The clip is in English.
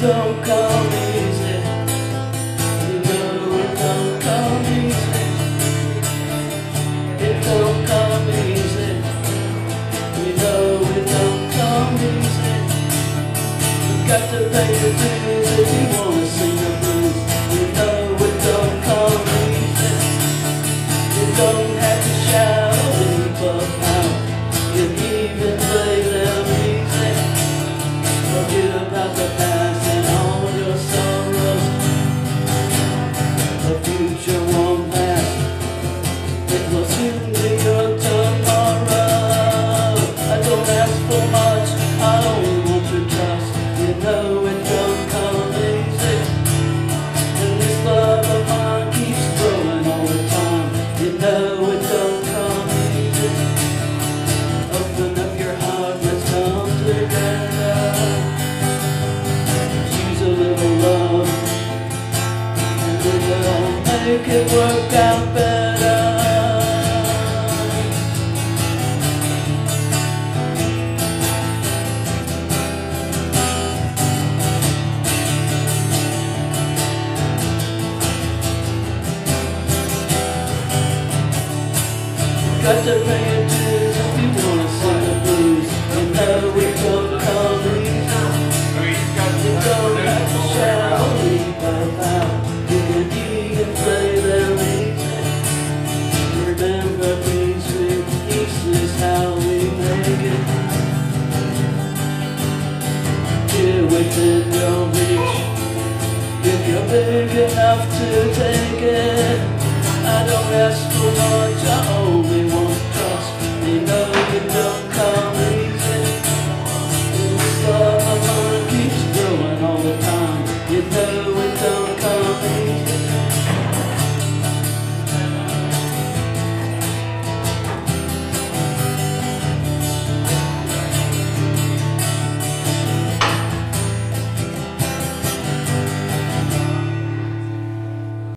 don't come easy. You know it don't come easy. It don't come easy. You know it don't come easy. You got to pay the dues if you wanna sing the blues. You know it don't come easy. Don't. it worked out better. Got to bring it If you're big enough to take